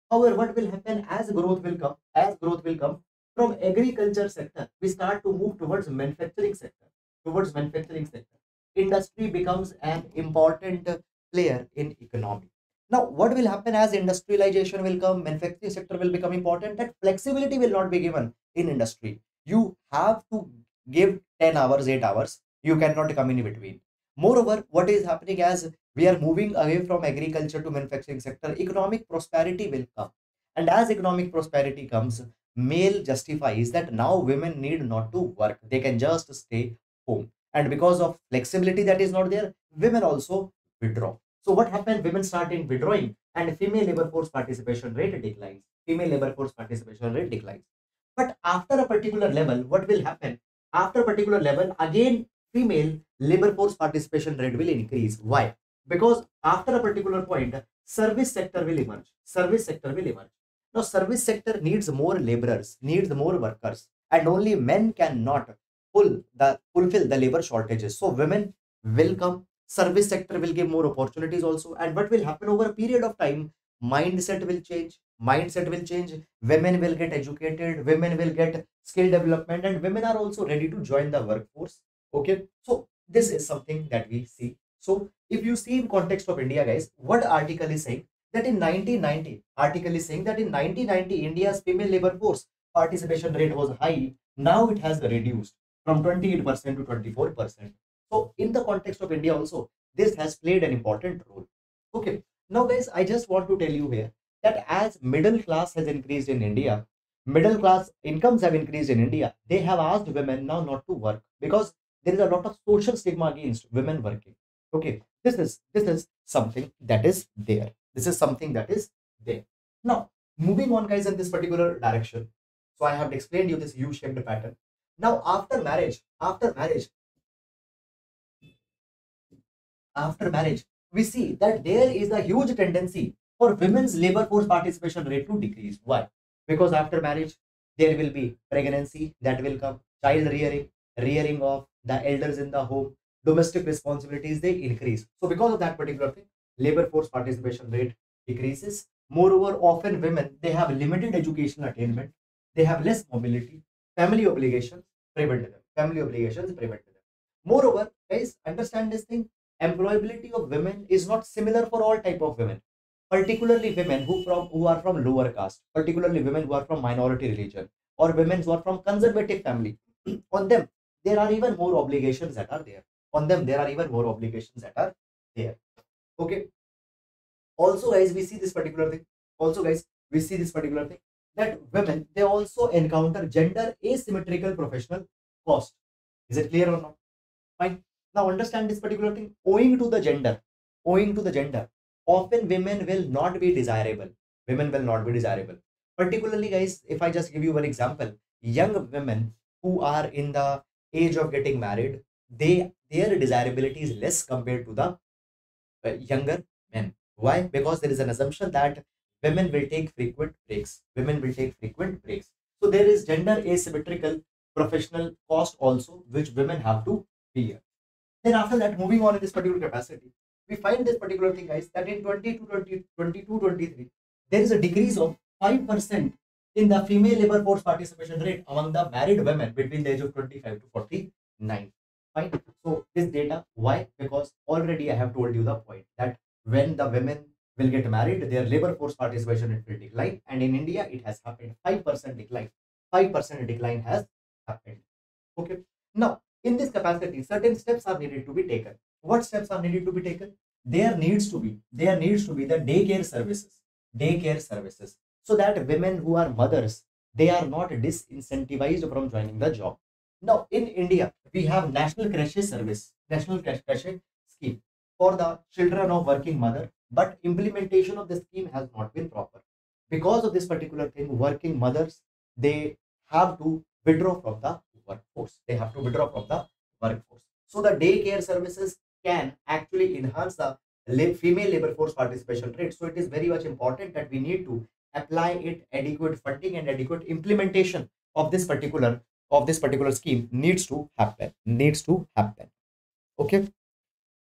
[SPEAKER 1] However, what will happen as growth will come, as growth will come from agriculture sector, we start to move towards manufacturing sector, towards manufacturing sector. Industry becomes an important player in economy. Now, what will happen as industrialization will come, manufacturing sector will become important, that flexibility will not be given in industry. You have to give 10 hours, 8 hours. You cannot come in between. Moreover, what is happening as we are moving away from agriculture to manufacturing sector, economic prosperity will come. And as economic prosperity comes, male justifies that now women need not to work. They can just stay home. And because of flexibility that is not there, women also withdraw. So what happened? Women started withdrawing and female labor force participation rate declines. Female labor force participation rate declines. But after a particular level, what will happen? After a particular level, again, female labor force participation rate will increase. Why? Because after a particular point, service sector will emerge. Service sector will emerge. Now, service sector needs more laborers, needs more workers, and only men cannot pull the fulfill the labor shortages. So women will come. Service sector will give more opportunities also. And what will happen over a period of time? Mindset will change. Mindset will change. Women will get educated. Women will get skill development, and women are also ready to join the workforce. Okay, so this is something that we see. So if you see in context of India, guys, what article is saying that in 1990, article is saying that in 1990, India's female labor force participation rate was high. Now it has reduced from 28% to 24%. So in the context of India also, this has played an important role. Okay. Now guys, I just want to tell you here that as middle class has increased in India, middle class incomes have increased in India, they have asked women now not to work because there is a lot of social stigma against women working. Okay. This is this is something that is there. This is something that is there. Now, moving on guys in this particular direction. So I have explained you this U-shaped pattern. Now, after marriage, after marriage, after marriage, we see that there is a huge tendency for women's labor force participation rate to decrease. Why? Because after marriage, there will be pregnancy that will come, child rearing, rearing of the elders in the home, domestic responsibilities, they increase. So because of that particular thing, labor force participation rate decreases. Moreover, often women, they have limited educational attainment, they have less mobility, family obligations prevent them. Family obligations prevent them. Moreover, guys, understand this thing. Employability of women is not similar for all type of women. Particularly women who from who are from lower caste, particularly women who are from minority religion, or women who are from conservative family. On them, there are even more obligations that are there. On them, there are even more obligations that are there. Okay. Also, guys, we see this particular thing. Also, guys, we see this particular thing that women they also encounter gender asymmetrical professional cost. Is it clear or not? Fine. Now understand this particular thing. Owing to the gender, owing to the gender, often women will not be desirable. Women will not be desirable. Particularly, guys, if I just give you one example, young women who are in the age of getting married, they their desirability is less compared to the uh, younger men. Why? Because there is an assumption that women will take frequent breaks. Women will take frequent breaks. So there is gender asymmetrical professional cost also, which women have to bear. Then after that, moving on in this particular capacity, we find this particular thing, guys, that in 20 to 20, 22, 23, there is a decrease of 5% in the female labor force participation rate among the married women between the age of 25 to 49. Fine. So this data, why? Because already I have told you the point that when the women will get married, their labor force participation rate will decline. And in India, it has happened 5% decline. 5% decline has happened. Okay. Now, in this capacity, certain steps are needed to be taken. What steps are needed to be taken? There needs to be, there needs to be the daycare services, daycare services, so that women who are mothers, they are not disincentivized from joining the job. Now, in India, we have National Creche Service, National Creche Scheme for the children of working mother, but implementation of the scheme has not been proper. Because of this particular thing, working mothers, they have to withdraw from the workforce. They have to withdraw from the workforce. So the daycare services can actually enhance the female labor force participation rate. So it is very much important that we need to apply it adequate funding and adequate implementation of this particular of this particular scheme needs to happen needs to happen. Okay?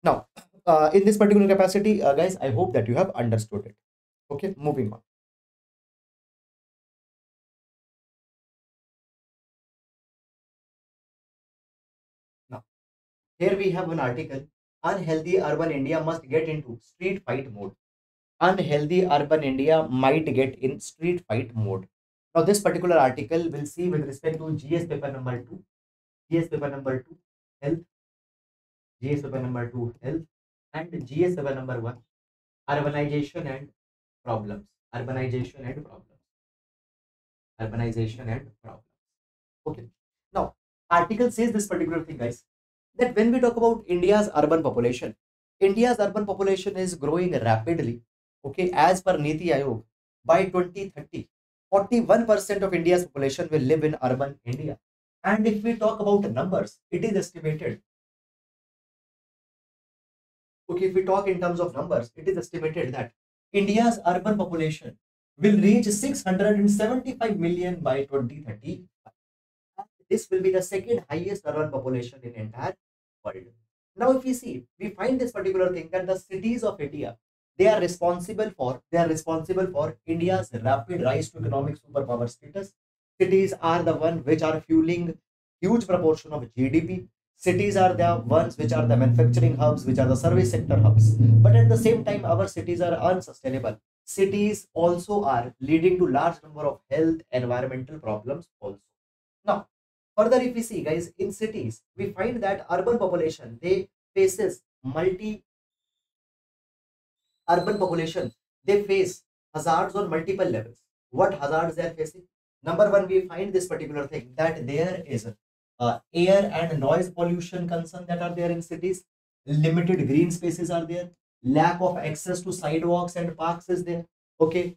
[SPEAKER 1] Now uh, in this particular capacity uh, guys i hope that you have understood it. Okay? Moving on. Now here we have an article unhealthy urban india must get into street fight mode unhealthy urban india might get in street fight mode now this particular article will see with respect to gs paper number 2 gs paper number 2 health gs paper number 2 health and GS paper number one, urbanization and problems. Urbanization and problems. Urbanization and problems. Okay. Now, article says this particular thing, guys, that when we talk about India's urban population, India's urban population is growing rapidly. Okay, as per Niti Aayog, by 2030, 41% of India's population will live in urban India. And if we talk about numbers, it is estimated okay, if we talk in terms of numbers, it is estimated that India's urban population will reach 675 million by 2030. This will be the second highest urban population in entire world. Now, if we see, we find this particular thing that the cities of India, they are responsible for, they are responsible for India's rapid rise to economic superpower status. Cities are the one which are fueling huge proportion of GDP cities are the ones which are the manufacturing hubs which are the service sector hubs. But at the same time our cities are unsustainable. Cities also are leading to large number of health environmental problems also. Now further if we see guys in cities we find that urban population they faces multi urban population they face hazards on multiple levels. What hazards they are facing? Number one we find this particular thing that there is uh, air and noise pollution concern that are there in cities. Limited green spaces are there. Lack of access to sidewalks and parks is there. Okay?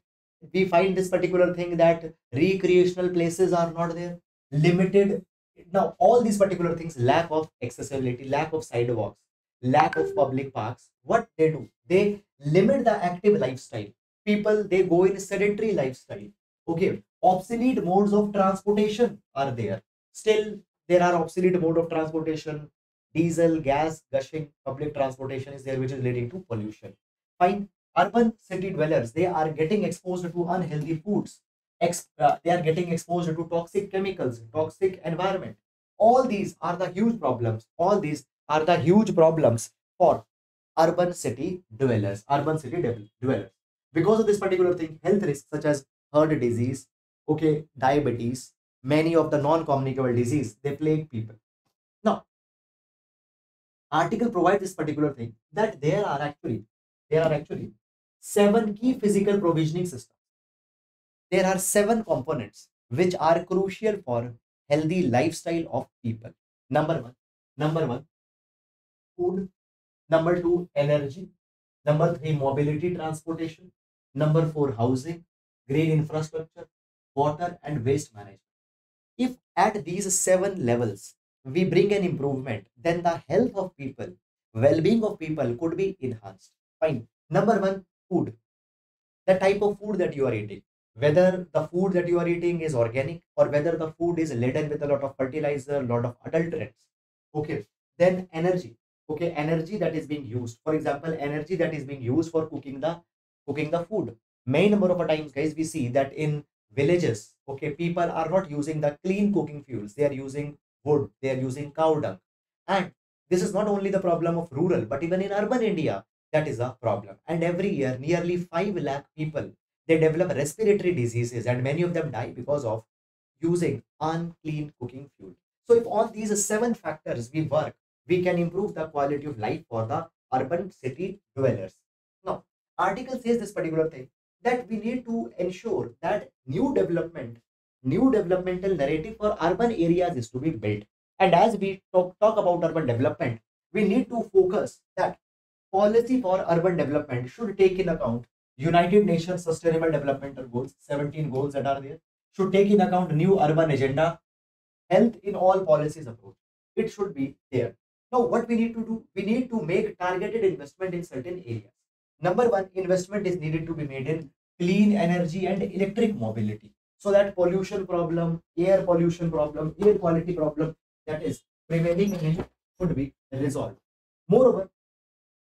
[SPEAKER 1] We find this particular thing that recreational places are not there. Limited now all these particular things lack of accessibility lack of sidewalks lack of public parks what they do they limit the active lifestyle. People they go in a sedentary lifestyle. Okay obsolete modes of transportation are there. Still there are obsolete mode of transportation. Diesel gas gushing public transportation is there which is leading to pollution. Fine urban city dwellers they are getting exposed to unhealthy foods. Ex uh, they are getting exposed to toxic chemicals toxic environment. All these are the huge problems. All these are the huge problems for urban city dwellers urban city dwellers. Because of this particular thing health risks such as heart disease okay diabetes many of the non-communicable disease they plague people. Now article provides this particular thing that there are actually there are actually seven key physical provisioning systems. There are seven components which are crucial for healthy lifestyle of people. Number one number one food number two energy number three mobility transportation number four housing green infrastructure water and waste management if at these seven levels we bring an improvement, then the health of people, well-being of people could be enhanced. Fine. Number one, food. The type of food that you are eating. Whether the food that you are eating is organic or whether the food is laden with a lot of fertilizer, a lot of adulterants. Okay. Then energy. Okay, energy that is being used. For example, energy that is being used for cooking the cooking the food. Many number of times, guys, we see that in villages okay people are not using the clean cooking fuels. They are using wood. They are using cow dung. And this is not only the problem of rural but even in urban india that is a problem. And every year nearly 5 lakh people they develop respiratory diseases and many of them die because of using unclean cooking fuel. So if all these seven factors we work we can improve the quality of life for the urban city dwellers now article says this particular thing that we need to ensure that new development new developmental narrative for urban areas is to be built and as we talk, talk about urban development we need to focus that policy for urban development should take in account United Nations Sustainable Developmental Goals, 17 goals that are there, should take in account new urban agenda, health in all policies approach. It should be there. Now, what we need to do? We need to make targeted investment in certain areas. Number one, investment is needed to be made in clean energy and electric mobility. So that pollution problem, air pollution problem, air quality problem that is prevailing in India should be resolved. Moreover,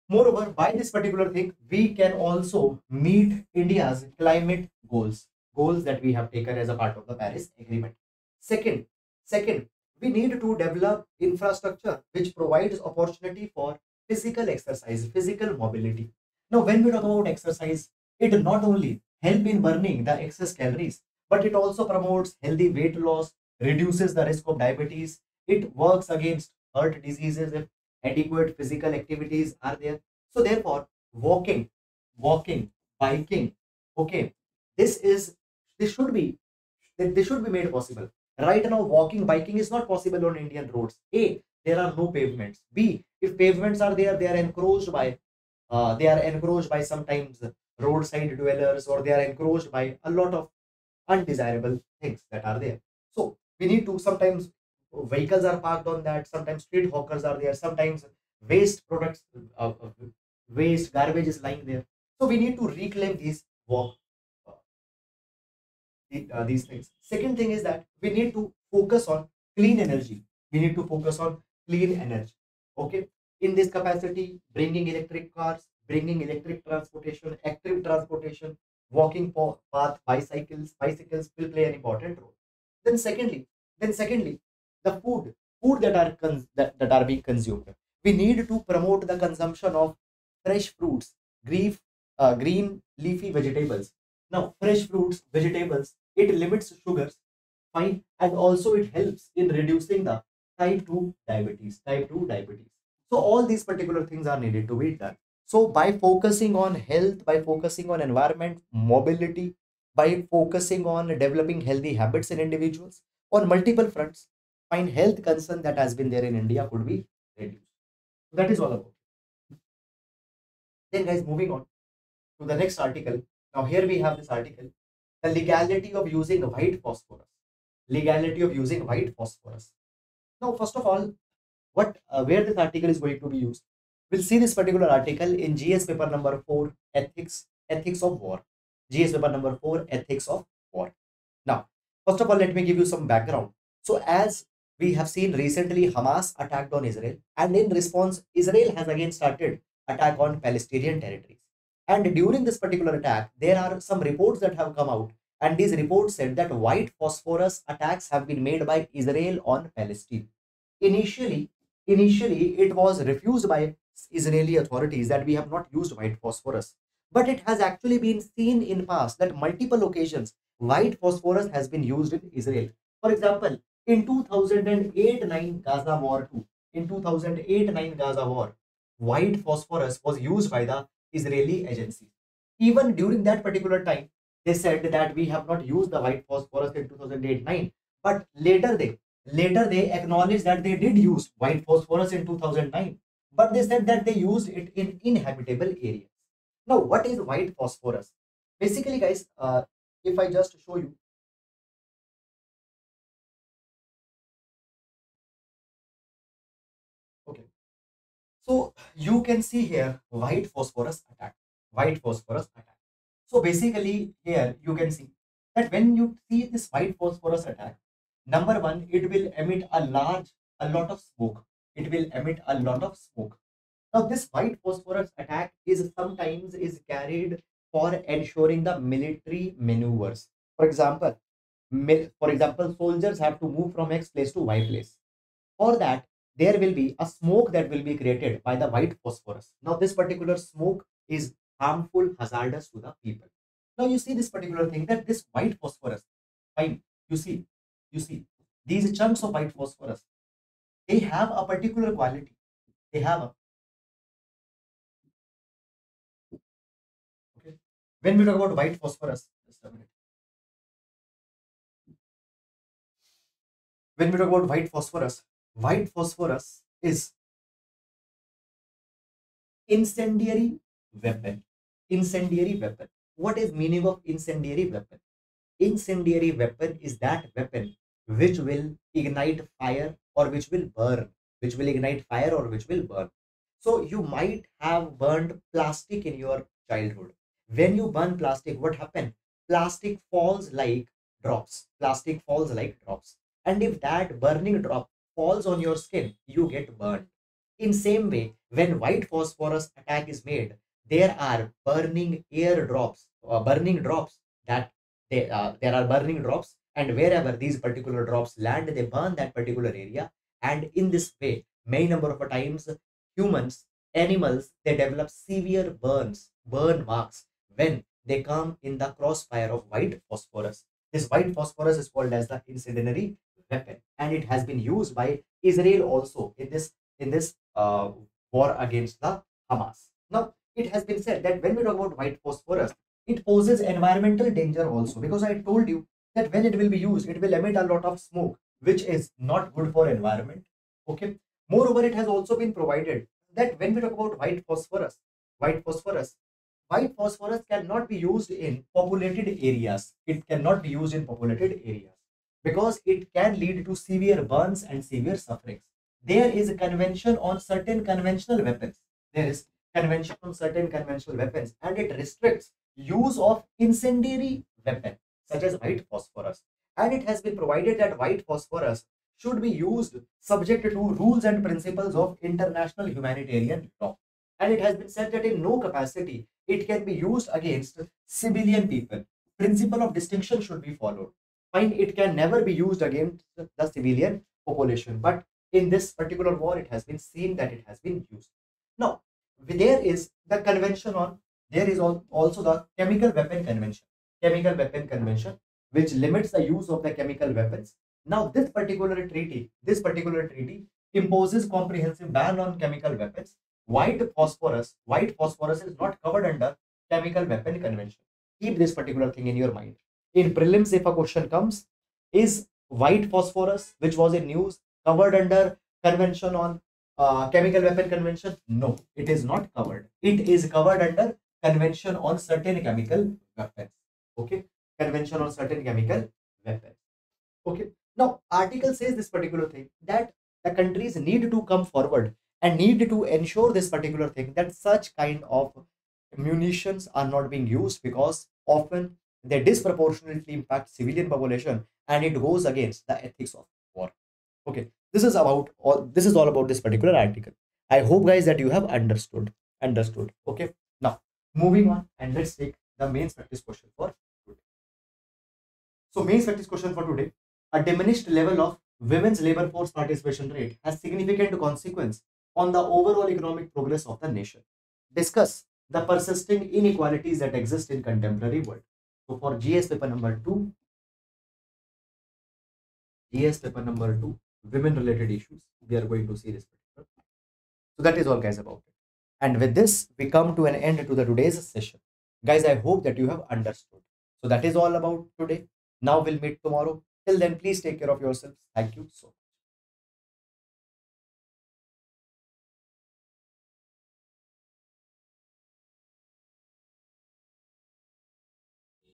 [SPEAKER 1] moreover, by this particular thing, we can also meet India's climate goals, goals that we have taken as a part of the Paris Agreement. Second, second, we need to develop infrastructure which provides opportunity for physical exercise, physical mobility. Now, when we talk about exercise, it not only help in burning the excess calories, but it also promotes healthy weight loss, reduces the risk of diabetes. It works against heart diseases if adequate physical activities are there. So therefore, walking, walking, biking, okay, this is this should be this should be made possible. Right now, walking, biking is not possible on Indian roads. A, there are no pavements. B, if pavements are there, they are encroached by uh, they are encroached by sometimes roadside dwellers or they are encroached by a lot of undesirable things that are there. So we need to sometimes vehicles are parked on that sometimes street hawkers are there sometimes waste products uh, uh, waste garbage is lying there so we need to reclaim these walk uh, these things. Second thing is that we need to focus on clean energy. We need to focus on clean energy. Okay? In this capacity bringing electric cars bringing electric transportation active transportation walking path bicycles bicycles will play an important role. Then secondly then secondly the food food that are that, that are being consumed. We need to promote the consumption of fresh fruits green uh, green leafy vegetables. Now fresh fruits vegetables it limits sugars fine and also it helps in reducing the type 2 diabetes type 2 diabetes so all these particular things are needed to be done so by focusing on health by focusing on environment mobility by focusing on developing healthy habits in individuals on multiple fronts fine health concern that has been there in India could be reduced. So that is all about. Then, guys, moving on to the next article. Now, here we have this article the legality of using white phosphorus. Legality of using white phosphorus. Now, first of all, what uh, where this article is going to be used? We'll see this particular article in GS paper number four, ethics ethics of war. GS paper number four, ethics of war. Now, first of all, let me give you some background. So, as we have seen recently Hamas attacked on Israel, and in response, Israel has again started attack on Palestinian territories. And during this particular attack, there are some reports that have come out, and these reports said that white phosphorus attacks have been made by Israel on Palestine. Initially, initially it was refused by Israeli authorities that we have not used white phosphorus, but it has actually been seen in past that multiple occasions white phosphorus has been used in Israel. For example, in 2008-9 Gaza War 2, in 2008-9 Gaza War, white phosphorus was used by the Israeli agency. Even during that particular time, they said that we have not used the white phosphorus in 2008-9, but later they later they acknowledged that they did use white phosphorus in 2009, but they said that they used it in inhabitable areas. Now, what is white phosphorus? Basically, guys, uh, if I just show you So you can see here white phosphorus attack. White phosphorus attack. So basically here you can see that when you see this white phosphorus attack, number one, it will emit a large, a lot of smoke. It will emit a lot of smoke. Now this white phosphorus attack is sometimes is carried for ensuring the military maneuvers. For example, for example, soldiers have to move from X place to Y place. For that, there will be a smoke that will be created by the white phosphorus. Now, this particular smoke is harmful, hazardous to the people. Now, you see this particular thing that this white phosphorus, fine, you see, you see, these chunks of white phosphorus, they have a particular quality. They have a okay. When we talk about white phosphorus, just a minute. When we talk about white phosphorus, white phosphorus is incendiary weapon. Incendiary weapon. What is meaning of incendiary weapon? Incendiary weapon is that weapon which will ignite fire or which will burn, which will ignite fire or which will burn. So you might have burned plastic in your childhood. When you burn plastic, what happened? Plastic falls like drops. Plastic falls like drops. And if that burning drop falls on your skin, you get burned. In same way, when white phosphorus attack is made, there are burning air drops, uh, burning drops that they, uh, there are burning drops and wherever these particular drops land they burn that particular area. And in this way many number of times humans animals they develop severe burns burn marks when they come in the crossfire of white phosphorus. This white phosphorus is called as the incendiary weapon and it has been used by israel also in this in this uh, war against the hamas now it has been said that when we talk about white phosphorus it poses environmental danger also because i told you that when it will be used, it will emit a lot of smoke, which is not good for environment. Okay. Moreover, it has also been provided that when we talk about white phosphorus, white phosphorus, white phosphorus cannot be used in populated areas. It cannot be used in populated areas because it can lead to severe burns and severe sufferings. There is a convention on certain conventional weapons. There is convention on certain conventional weapons and it restricts use of incendiary weapon such as white phosphorus. And it has been provided that white phosphorus should be used subject to rules and principles of international humanitarian law. And it has been said that in no capacity it can be used against civilian people. Principle of distinction should be followed. Fine, it can never be used against the civilian population. But in this particular war, it has been seen that it has been used. Now, there is the convention on, there is also the chemical weapon convention chemical weapon convention which limits the use of the chemical weapons now this particular treaty this particular treaty imposes comprehensive ban on chemical weapons white phosphorus white phosphorus is not covered under chemical weapon convention keep this particular thing in your mind in prelims if a question comes is white phosphorus which was in news covered under convention on uh, chemical weapon convention? No it is not covered. It is covered under convention on certain chemical weapons. Okay? Convention on certain chemical weapons. Okay? Now article says this particular thing that the countries need to come forward and need to ensure this particular thing that such kind of munitions are not being used because often they disproportionately impact civilian population and it goes against the ethics of war okay this is about all this is all about this particular article i hope guys that you have understood understood okay now moving on and let's take the main practice question for today. So main practice question for today, a diminished level of women's labor force participation rate has significant consequence on the overall economic progress of the nation. Discuss the persisting inequalities that exist in contemporary world. So for GS paper number 2, GS paper number 2, women related issues, we are going to see this. So that is all guys about it. And with this, we come to an end to the today's session. Guys, I hope that you have understood. So that is all about today. Now we'll meet tomorrow. Till then, please take care of yourselves. Thank you so much.